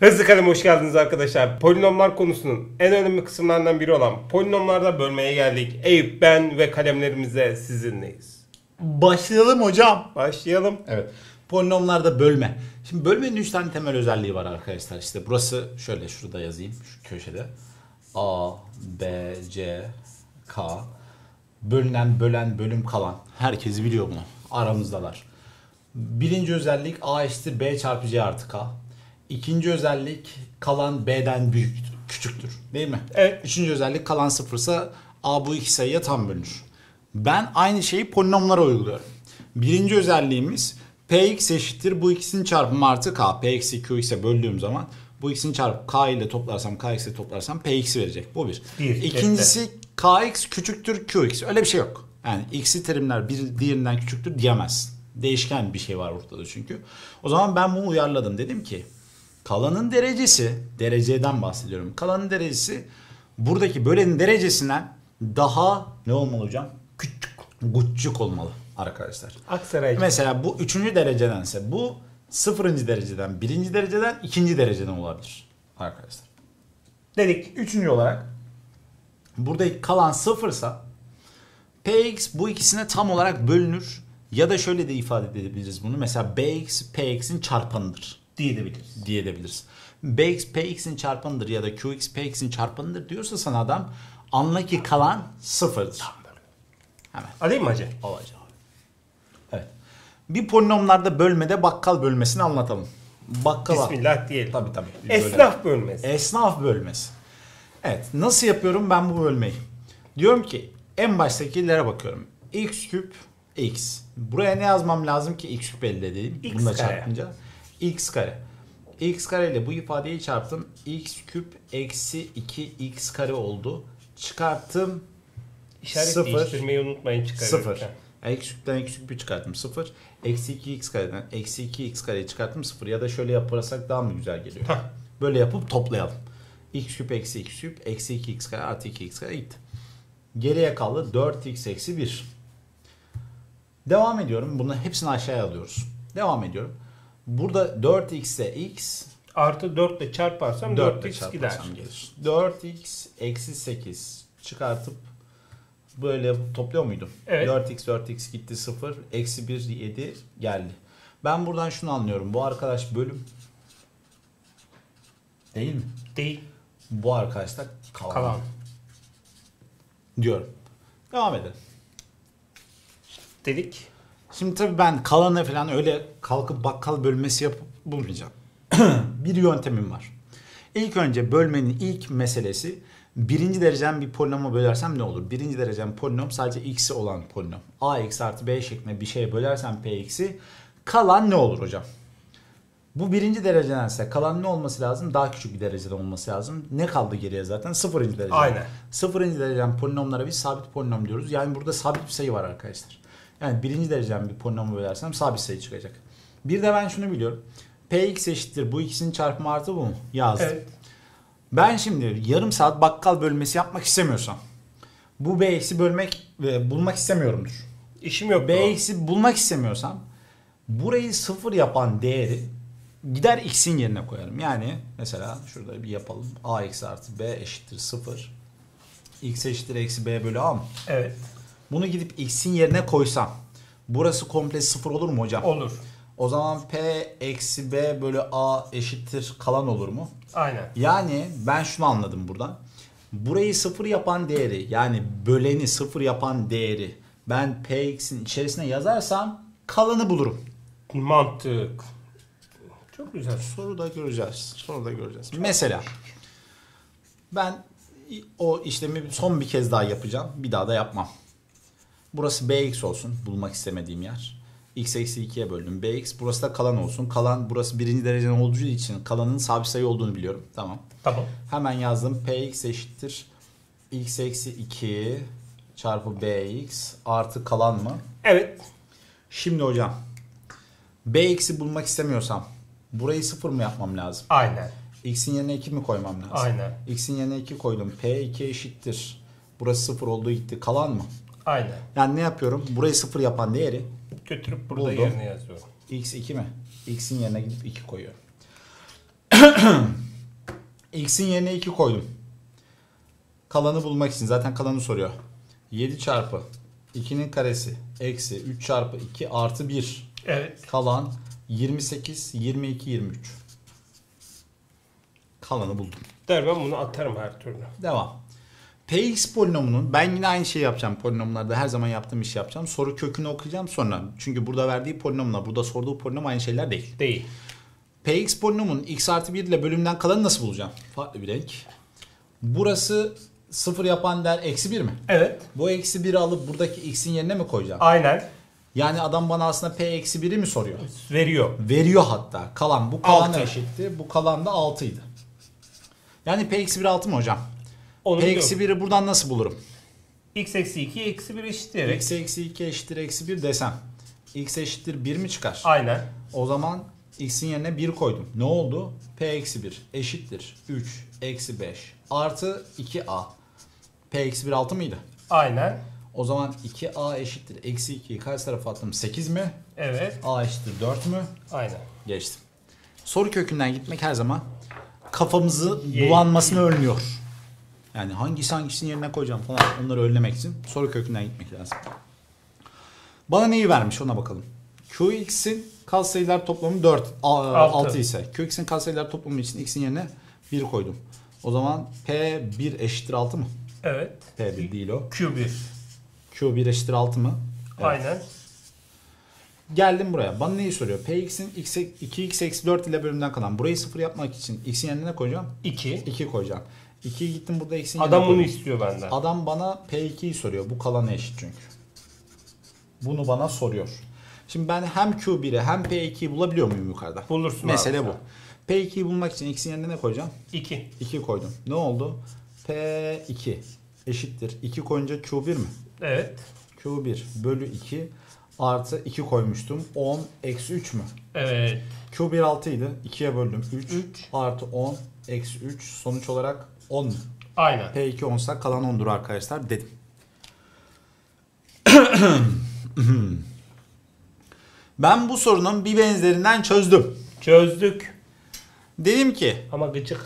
Hızlı kalem hoş geldiniz arkadaşlar. Polinomlar konusunun en önemli kısımlarından biri olan polinomlarda bölmeye geldik. Eyüp, ben ve kalemlerimizle sizinleyiz. Başlayalım hocam. Başlayalım. Evet. Polinomlarda bölme. Şimdi bölmenin 3 tane temel özelliği var arkadaşlar. İşte burası şöyle şurada yazayım şu köşede. A, B, C, K. Bölünen, bölen, bölüm kalan. Herkes biliyor bunu. Aramızdalar. Birinci özellik A eşittir B çarpı C artı K. İkinci özellik kalan B'den büyüktür, küçüktür. Değil mi? Evet. Üçüncü özellik kalan sıfırsa A bu iki sayıya tam bölünür. Ben aynı şeyi polinomlara uyguluyorum. Birinci özelliğimiz Px eşittir bu ikisinin çarpımı artı K. Px'i Qx'e böldüğüm zaman bu ikisini çarpıp K ile toplarsam Kx ile toplarsam Px verecek. Bu bir. Bir, İkincisi Kx küçüktür Qx. Öyle bir şey yok. Yani x'i terimler bir diğerinden küçüktür diyemezsin. Değişken bir şey var ortada çünkü. O zaman ben bunu uyarladım. Dedim ki kalanın derecesi, dereceden bahsediyorum. Kalanın derecesi buradaki bölenin derecesinden daha ne olmalı hocam? Küçük, küçük olmalı arkadaşlar. Aksaray. Mesela bu üçüncü derecedense bu sıfırıncı dereceden, birinci dereceden, ikinci dereceden olabilir arkadaşlar. Dedik. Üçüncü olarak buradaki kalan sıfırsa Px bu ikisine tam olarak bölünür ya da şöyle de ifade edebiliriz bunu. Mesela Bx Px'in çarpanıdır Diyebiliriz. diyebiliriz. Bx Px'in çarpanıdır ya da Qx Px'in çarpanıdır diyorsa sana adam anla ki kalan sıfırdır. Hemen Alayım mı hacı? olacak. Evet. Bir polinomlarda bölmede bakkal bölmesini anlatalım. Bakkal Bismillah diyelim. Tabii tabii. Esnaf bölmesi. Esnaf bölmesi. Evet. Nasıl yapıyorum ben bu bölmeyi? Diyorum ki en baştakilere bakıyorum. x küp x. Buraya ne yazmam lazım ki x küp elde edeyim? X Bununla kare. çarpınca. X kare. x kare ile bu ifadeyi çarptım. x küp eksi 2x kare oldu. Çıkarttım. İşaret Sıfır. değiştirmeyi unutmayın çıkarırken. 0. X küpten x küpü çıkarttım 0. Eksi 2x kareden eksi 2x kareyi çıkarttım 0. Ya da şöyle yaparsak daha mı güzel geliyor? Böyle yapıp toplayalım. x küp eksi x küp eksi 2x kare artı 2x kare gitti. Geriye kaldı 4x eksi 1. Devam ediyorum. Bunların hepsini aşağıya alıyoruz. Devam ediyorum. Burada 4x'e x Artı 4 ile çarparsam 4 4x gider. gelir. 4x eksi 8 çıkartıp böyle topluyor muydum? Evet. 4x 4x gitti 0. Eksi 1 7 geldi. Ben buradan şunu anlıyorum. Bu arkadaş bölüm değil mi? Değil. Bu arkadaş da kalan, Kalan. diyorum. Devam edelim. Dedik. Şimdi tabii ben kalanı falan öyle kalkıp bakkal bölmesi yapıp bulmayacağım. bir yöntemim var. İlk önce bölmenin ilk meselesi birinci derecen bir polinomu bölersem ne olur? Birinci derecen polinom sadece x'i olan polinom. ax artı b şeklinde bir şeye bölersem px'i kalan ne olur hocam? Bu birinci derecedense kalan ne olması lazım? Daha küçük bir derecede olması lazım. Ne kaldı geriye zaten? Sıfırıncı derece. Aynen. Sıfırıncı derecen polinomlara biz sabit polinom diyoruz. Yani burada sabit bir sayı var arkadaşlar. Yani birinci derecen bir polinomu bölersem sabit sayı çıkacak. Bir de ben şunu biliyorum. Px eşittir bu ikisinin çarpımı artı bu mu? Yazdım. Evet. Ben şimdi yarım saat bakkal bölmesi yapmak istemiyorsam bu bx'i bölmek ve bulmak istemiyorumdur. İşim yok. bx'i bulmak istemiyorsam burayı sıfır yapan değeri gider x'in yerine koyarım. Yani mesela şurada bir yapalım. ax artı b eşittir 0. x eşittir eksi b bölü a mı? Evet. Bunu gidip x'in yerine koysam burası komple sıfır olur mu hocam? Olur. O zaman p eksi b bölü a eşittir kalan olur mu? Aynen. Yani ben şunu anladım buradan. Burayı sıfır yapan değeri yani böleni sıfır yapan değeri ben px'in içerisine yazarsam kalanı bulurum. Mantık. Çok güzel. Soruda göreceğiz. Soruda göreceğiz. Mesela ben o işlemi son bir kez daha yapacağım. Bir daha da yapmam. Burası bx olsun. Bulmak istemediğim yer. x eksi 2'ye böldüm. bx. Burası da kalan olsun. Kalan burası birinci dereceden olduğu için kalanın sabit sayı olduğunu biliyorum. Tamam. Tamam. Hemen yazdım. px eşittir. x eksi 2 çarpı bx artı kalan mı? Evet. Şimdi hocam bx'i bulmak istemiyorsam burayı sıfır mı yapmam lazım? Aynen. X'in yerine 2 mi koymam lazım? Aynen. X'in yerine 2 koydum. P2 eşittir. Burası 0 olduğu gitti. Kalan mı? Aynen. Yani ne yapıyorum? Burayı 0 yapan değeri Götürüp burada Buldum. yerine yazıyorum. X2 mi? X'in yerine gidip 2 koyuyorum. X'in yerine 2 koydum. Kalanı bulmak için zaten kalanı soruyor. 7 çarpı 2'nin karesi eksi 3 çarpı 2 artı 1 Evet. kalan 28 22 23. Kalanı buldum. Der ben bunu atarım her türlü. Devam. Px polinomunun ben yine aynı şeyi yapacağım polinomlarda her zaman yaptığım işi yapacağım. Soru kökünü okuyacağım sonra. Çünkü burada verdiği polinomla burada sorduğu polinom aynı şeyler değil. Değil. Px polinomunun x artı 1 ile bölümden kalanı nasıl bulacağım? Farklı bir renk. Burası sıfır yapan değer eksi 1 mi? Evet. Bu eksi 1'i alıp buradaki x'in yerine mi koyacağım? Aynen. Yani adam bana aslında p eksi 1'i mi soruyor? Veriyor. Veriyor hatta. Kalan bu kalan eşitti. Bu kalan da 6 idi. Yani p eksi 1 6 mı hocam? Onu P eksi 1'i buradan nasıl bulurum? X eksi 2 eksi 1 eşit diyerek. x eksi 2 eşittir eksi 1 desem. x eşittir 1 mi çıkar? Aynen. O zaman x'in yerine 1 koydum. Ne oldu? p eksi 1 eşittir 3 eksi 5 artı 2a. p eksi 1 6 mıydı? Aynen. O zaman 2a eşittir eksi 2'yi karşı tarafa attım 8 mi? Evet. a eşittir 4 mü? Aynen. Geçtim. Soru kökünden gitmek her zaman kafamızı bulanmasını önlüyor. Yani hangisi hangisinin yerine koyacağım falan onları önlemek için soru kökünden gitmek lazım. Bana neyi vermiş ona bakalım. Qx'in katsayılar toplamı 4, Altı. 6 ise Qx'in katsayılar toplamı için x'in yerine 1 koydum. O zaman P1 eşittir 6 mı? Evet. P1 değil o. Q1. Q1 eşittir 6 mı? Evet. Aynen. Geldim buraya. Bana neyi soruyor? Px'in x, 2x eksi 4 ile bölümden kalan. Burayı sıfır yapmak için x'in yerine ne koyacağım? 2. 2 koyacağım. 2'yi gittim burada yerine Adam bunu istiyor benden. Adam bana P2'yi soruyor. Bu kalana eşit çünkü. Bunu bana soruyor. Şimdi ben hem Q1'i hem P2'yi bulabiliyor muyum yukarıda? Bulursun Mesele abi bu. P2'yi bulmak için x'in yerine ne koyacağım? 2. 2 koydum. Ne oldu? P2 eşittir. 2 koyunca Q1 mi? Evet. Q1 bölü 2 artı 2 koymuştum. 10 eksi 3 mü? Evet. Q1 6 idi. 2'ye böldüm. 3, Üç. artı 10 eksi 3 sonuç olarak 10 mu? Aynen. P2 10'sa kalan 10'dur arkadaşlar dedim. ben bu sorunun bir benzerinden çözdüm. Çözdük. Dedim ki Ama gıcık.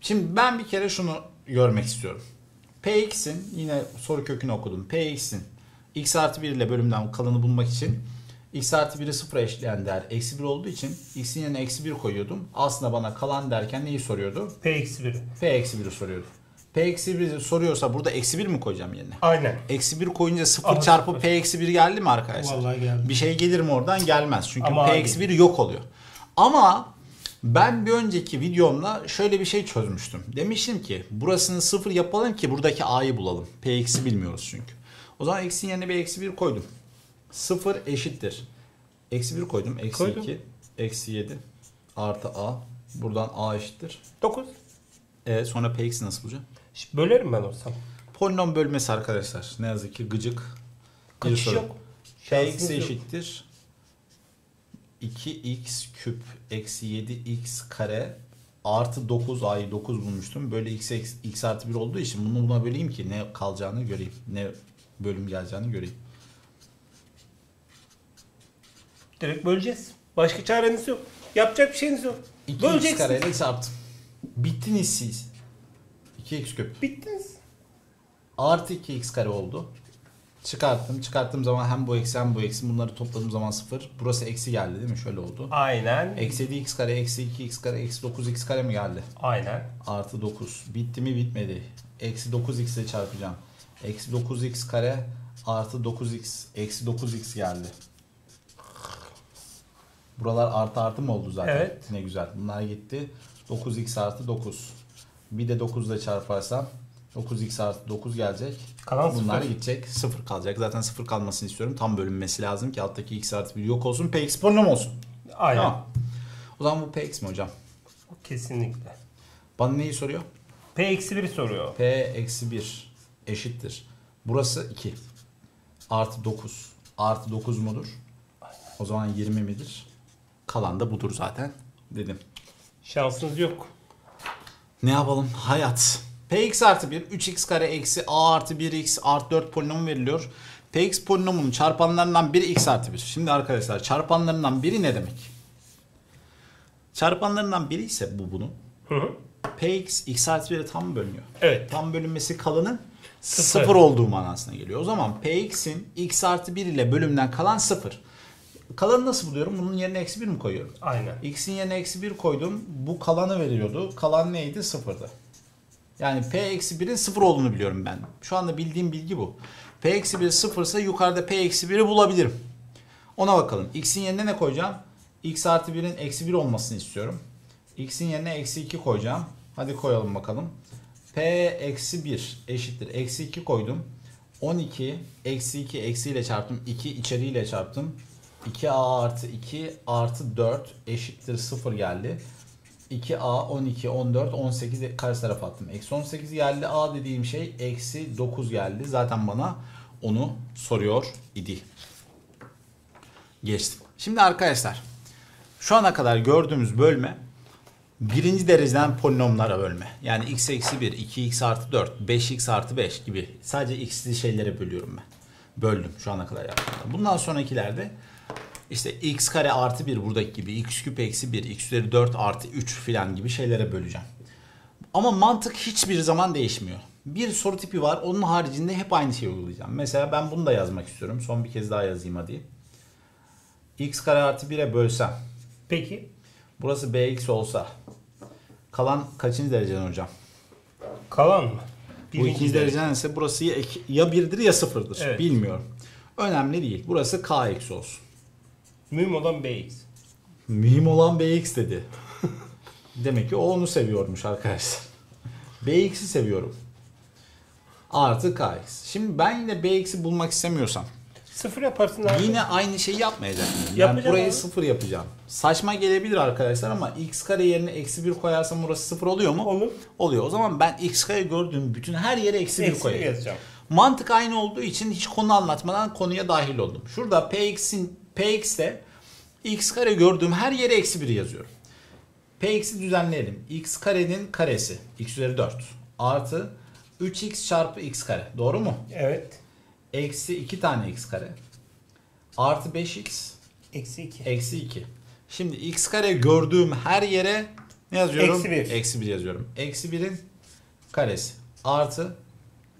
şimdi ben bir kere şunu görmek istiyorum. Px'in yine soru kökünü okudum. Px'in x artı 1 ile bölümden kalanı bulmak için x artı 1'i sıfıra eşitleyen değer eksi 1 olduğu için x'in yerine eksi 1 koyuyordum. Aslında bana kalan derken neyi soruyordu? P eksi 1. P eksi 1'i soruyordu. P eksi 1'i soruyorsa burada eksi 1 mi koyacağım yerine? Aynen. Eksi 1 koyunca 0 Aha, çarpı sıfır. P eksi 1 geldi mi arkadaşlar? Vallahi geldi. Bir şey gelir mi oradan? Gelmez. Çünkü Ama P eksi 1 yok oluyor. Ama ben bir önceki videomda şöyle bir şey çözmüştüm. Demiştim ki burasını 0 yapalım ki buradaki A'yı bulalım. P eksi bilmiyoruz çünkü. O zaman eksi yerine bir eksi 1 koydum. 0 eşittir. Eksi 1 koydum. Eksi Koydum. 2. Eksi 7. Artı A. Buradan A eşittir. 9. E, sonra P eksi nasıl bulacağım? Şimdi bölerim ben olsam. Polinom bölmesi arkadaşlar. Ne yazık ki gıcık. Bir Kaçış soru. yok. P Şansınız eksi yok. eşittir. 2x küp eksi 7x kare artı 9 a'yı 9 bulmuştum. Böyle x, eksi- x artı 1 olduğu için bunu buna böleyim ki ne kalacağını göreyim. Ne bölüm geleceğini göreyim. Direkt böleceğiz. Başka çareniz yok. Yapacak bir şeyiniz yok. 2x Böleceksin. kareyle çarptım. Bittiniz siz. 2x küp. Bittiniz. Artı 2x kare oldu. Çıkarttım. Çıkarttığım zaman hem bu eksi hem bu eksi. Bunları topladığım zaman 0. Burası eksi geldi değil mi? Şöyle oldu. Aynen. Eksi 7x kare, eksi 2x kare, eksi 9x kare mi geldi? Aynen. Artı 9. Bitti mi bitmedi. Eksi 9x ile çarpacağım. Eksi 9x kare artı 9x. Eksi 9x geldi. Buralar artı artı mı oldu zaten? Evet. Ne güzel. Bunlar gitti. 9x artı 9. Bir de 9 ile çarparsam 9x artı 9 gelecek. Kalan Bunlar sıfır. gidecek. 0 kalacak. Zaten 0 kalmasını istiyorum. Tam bölünmesi lazım ki alttaki x artı 1 yok olsun. Px polinom olsun. Aynen. Tamam. O zaman bu px mi hocam? Kesinlikle. Bana neyi soruyor? P eksi 1 soruyor. P eksi 1 eşittir. Burası 2. Artı 9. Artı 9 mudur? O zaman 20 midir? Kalan da budur zaten dedim. Şansınız yok. Ne yapalım? Hayat. Px artı 1, 3x kare eksi a artı 1x artı 4 polinomu veriliyor. Px polinomunun çarpanlarından biri x artı 1. Şimdi arkadaşlar çarpanlarından biri ne demek? Çarpanlarından biri ise bu bunun. Hı hı. Px x artı 1'e tam bölünüyor. Evet. Tam bölünmesi kalanın Sıfır. 0 olduğu manasına geliyor. O zaman Px'in x artı 1 ile bölümden kalan 0. Kalanı nasıl buluyorum? Bunun yerine eksi 1 mi koyuyorum? Aynen. X'in yerine eksi 1 koydum. Bu kalanı veriyordu. Kalan neydi? Sıfırdı. Yani P eksi 1'in sıfır olduğunu biliyorum ben. Şu anda bildiğim bilgi bu. P eksi 1 sıfırsa yukarıda P eksi 1'i bulabilirim. Ona bakalım. X'in yerine ne koyacağım? X artı 1'in eksi 1 olmasını istiyorum. X'in yerine eksi 2 koyacağım. Hadi koyalım bakalım. P eksi 1 eşittir. Eksi 2 koydum. 12 eksi 2 eksiyle çarptım. 2 içeriyle çarptım. 2a artı 2 artı 4 eşittir 0 geldi. 2a 12 14 18 karşı tarafa attım. Eksi 18 geldi. a dediğim şey eksi 9 geldi. Zaten bana onu soruyor idi. Geçtim. Şimdi arkadaşlar şu ana kadar gördüğümüz bölme birinci dereceden polinomlara bölme. Yani x eksi 1, 2x artı 4, 5x artı 5 gibi sadece x'li şeylere bölüyorum ben. Böldüm şu ana kadar yaptığımda. Bundan sonrakilerde işte x kare artı 1 buradaki gibi x küp eksi 1, x üzeri 4 artı 3 filan gibi şeylere böleceğim. Ama mantık hiçbir zaman değişmiyor. Bir soru tipi var. Onun haricinde hep aynı şeyi uygulayacağım. Mesela ben bunu da yazmak istiyorum. Son bir kez daha yazayım hadi. x kare artı 1'e bölsem. Peki. Burası bx olsa. Kalan kaçıncı dereceden hocam? Kalan mı? Bu Birinci ikinci derece. dereceden ise burası ya, iki- ya birdir ya sıfırdır. Evet. Bilmiyorum. Önemli değil. Burası k eksi olsun. Mühim olan Bx. Mühim olan bx dedi. Demek ki o onu seviyormuş arkadaşlar. bx'i seviyorum. Artı kx. Şimdi ben yine bx'i bulmak istemiyorsam Sıfır yaparsın abi. yine aynı şeyi yapmayacağım. Yani Yapacağım burayı abi. sıfır yapacağım. Saçma gelebilir arkadaşlar ama x kare yerine eksi 1 koyarsam burası sıfır oluyor mu? Olur. Oluyor. O zaman ben x kare gördüğüm bütün her yere eksi 1 Eksi bir koyayım. yazacağım. Mantık aynı olduğu için hiç konu anlatmadan konuya dahil oldum. Şurada px'in px'te x kare gördüğüm her yere eksi 1 yazıyorum. px'i düzenleyelim. x karenin karesi x üzeri 4 artı 3x çarpı x kare. Doğru mu? Evet. Eksi 2 tane x kare artı 5x Eksi 2. eksi 2. Şimdi x kare gördüğüm her yere ne yazıyorum? Eksi bir. Eksi 1 yazıyorum. Eksi 1'in karesi artı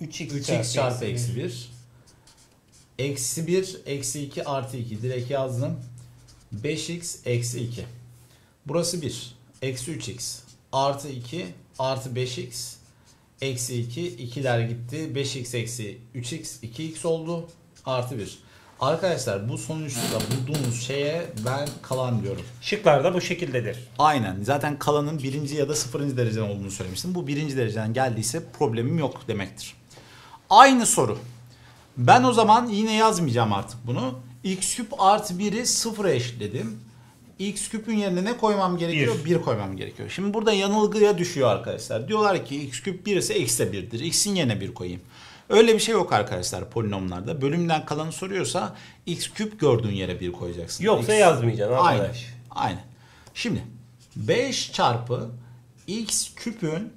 3x, 3x çarpı eksi 1. Eksi 1, eksi 2 artı 2. Direkt yazdım. 5x eksi 2. Burası 1. Eksi 3x. Artı 2 artı 5x. Eksi 2. 2'ler gitti. 5x eksi 3x 2x oldu. Artı 1. Arkadaşlar bu sonuçta bulduğumuz şeye ben kalan diyorum. Şıklar da bu şekildedir. Aynen. Zaten kalanın birinci ya da sıfırıncı dereceden olduğunu söylemiştim. Bu birinci dereceden geldiyse problemim yok demektir. Aynı soru. Ben o zaman yine yazmayacağım artık bunu. x küp artı 1'i sıfıra eşitledim. x küpün yerine ne koymam gerekiyor? Bir. 1 koymam gerekiyor. Şimdi burada yanılgıya düşüyor arkadaşlar. Diyorlar ki x küp 1 ise x de 1'dir. x'in yerine 1 koyayım. Öyle bir şey yok arkadaşlar polinomlarda. Bölümden kalanı soruyorsa x küp gördüğün yere 1 koyacaksın. Yoksa X- yazmayacaksın Aynen. arkadaş. Aynen. Şimdi 5 çarpı x küpün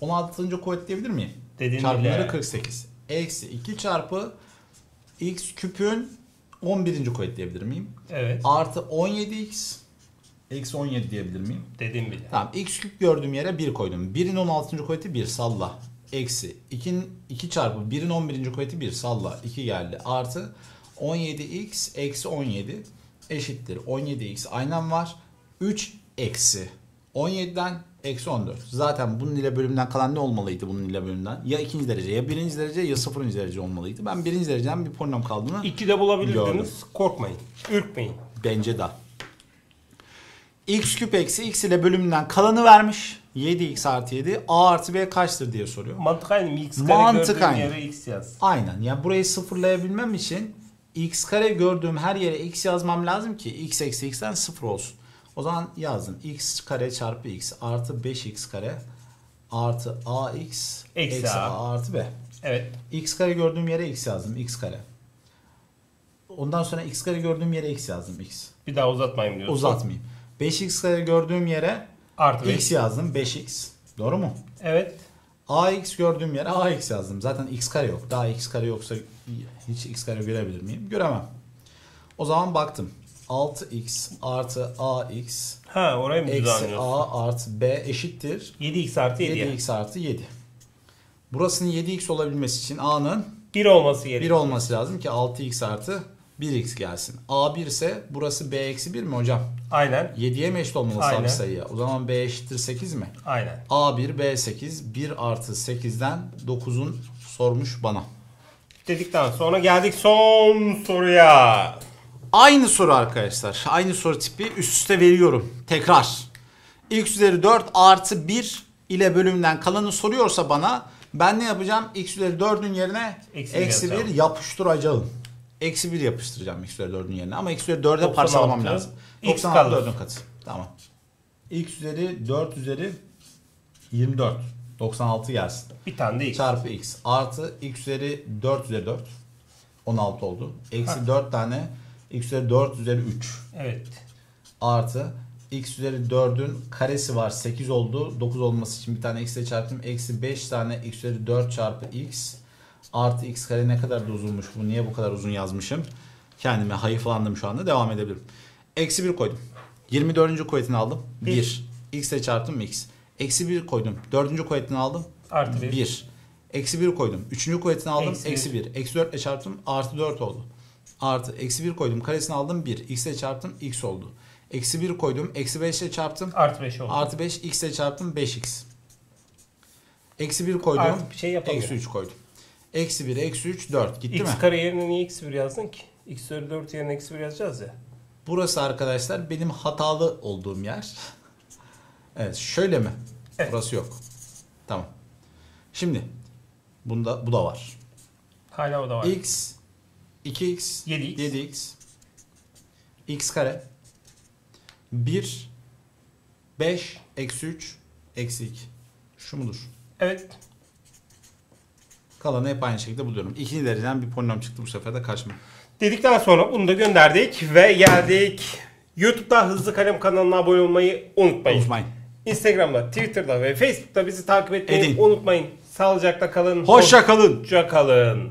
16. kuvvet diyebilir miyim? Dedin Çarpımları bile. 48. Eksi 2 çarpı x küpün 11. kuvvet diyebilir miyim? Evet. Artı 17x eksi 17 diyebilir miyim? Dedim bile. Tamam x küp gördüğüm yere 1 koydum. 1'in 16. kuvveti 1 salla. Eksi 2'nin 2 çarpı 1'in 11. kuvveti 1 salla. 2 geldi. Artı 17x eksi 17 eşittir. 17x aynen var. 3 eksi 17'den eksi 14. Zaten bunun ile bölümden kalan ne olmalıydı bunun ile bölümden? Ya ikinci derece ya birinci derece ya sıfırıncı derece olmalıydı. Ben birinci dereceden bir polinom kaldığını İki de bulabilirdiniz. Gördüm. Korkmayın. Ürkmeyin. Bence de. x küp eksi x ile bölümünden kalanı vermiş. 7x artı 7 a artı b kaçtır diye soruyor. Mantık aynı mı? X kare Mantık gördüğün aynı. yere x yaz. Aynen. Yani burayı sıfırlayabilmem için x kare gördüğüm her yere x yazmam lazım ki x eksi x'ten sıfır olsun. O zaman yazdım. x kare çarpı x artı 5x kare artı ax Eksi eksi a. a artı b. Evet. x kare gördüğüm yere x yazdım. x kare. Ondan sonra x kare gördüğüm yere x yazdım. x. Bir daha uzatmayayım diyorsun. Uzatmayayım. 5x kare gördüğüm yere Artı x yazdım 5x. Doğru mu? Evet. ax gördüğüm yere ax yazdım. Zaten x kare yok. Daha x kare yoksa hiç x kare görebilir miyim? Göremem. O zaman baktım. 6x artı ax Ha orayı mı eksi a artı b eşittir 7x artı 7. 7x artı 7. Burasının 7x olabilmesi için a'nın 1 olması 1 gerekiyor. olması lazım ki 6x artı 1x gelsin. a 1 ise burası b eksi 1 mi hocam? Aynen. 7'ye mi eşit olmalı Aynen. sabit sayıya? O zaman b eşittir 8 mi? Aynen. A1, B8, 1 artı 8'den 9'un sormuş bana. Dedikten sonra geldik son soruya. Aynı soru arkadaşlar. Aynı soru tipi üst üste veriyorum. Tekrar. X üzeri 4 artı 1 ile bölümden kalanı soruyorsa bana ben ne yapacağım? X üzeri 4'ün yerine Eksi eksi 1 yazacağım. yapıştıracağım. Eksi 1 yapıştıracağım X üzeri 4'ün yerine. Ama X üzeri 4'e 96, parçalamam lazım. X 96 kalır. 4'ün katı. Tamam. X üzeri 4 üzeri 24. 96 gelsin. Bir tane de x. çarpı x artı x üzeri 4 üzeri 4 16 oldu. Eksi Ha. 4 tane x üzeri 4 üzeri 3 Evet. artı x üzeri 4'ün karesi var 8 oldu. 9 olması için bir tane x ile çarptım. Eksi 5 tane x üzeri 4 çarpı x artı x kare ne kadar da uzunmuş bu. Niye bu kadar uzun yazmışım? Kendime hayıflandım şu anda. Devam edebilirim. Eksi 1 koydum. 24. kuvvetini aldım. Bir. 1. x ile çarptım x. Eksi 1 koydum. 4. kuvvetini aldım. Artı 1. 1. Eksi 1 koydum. Üçüncü kuvvetini aldım. Eksi 1. Eksi 4 ile çarptım. Artı 4 oldu. Artı eksi 1 koydum. Karesini aldım. 1. X ile çarptım. X oldu. Eksi 1 koydum. Eksi 5 ile çarptım. Artı 5 oldu. Artı 5. X ile çarptım. 5x. Eksi 1 koydum. Artı şey yapamıyorum. Eksi 3 koydum. Eksi 1, eksi 3, 4. Gitti x mi? kare yerine niye eksi 1 yazdın ki? x üzeri 4 yerine eksi 1 yazacağız ya. Burası arkadaşlar benim hatalı olduğum yer. Evet şöyle mi? Evet. Burası yok. Tamam. Şimdi bunda bu da var. Hala o da var. x 2x 7x. 7x x kare 1 5 eksi 3 eksi 2 şu mudur? Evet. Kalanı hep aynı şekilde buluyorum. İkinci dereceden bir polinom çıktı bu sefer de karşıma. Dedikten sonra bunu da gönderdik ve geldik. YouTube'da Hızlı Kalem kanalına abone olmayı unutmayın. Unutmayın. Instagram'da, Twitter'da ve Facebook'ta bizi takip etmeyi Edin. unutmayın. Sağlıcakla kalın. Hoşça kalın. Hoşça kalın.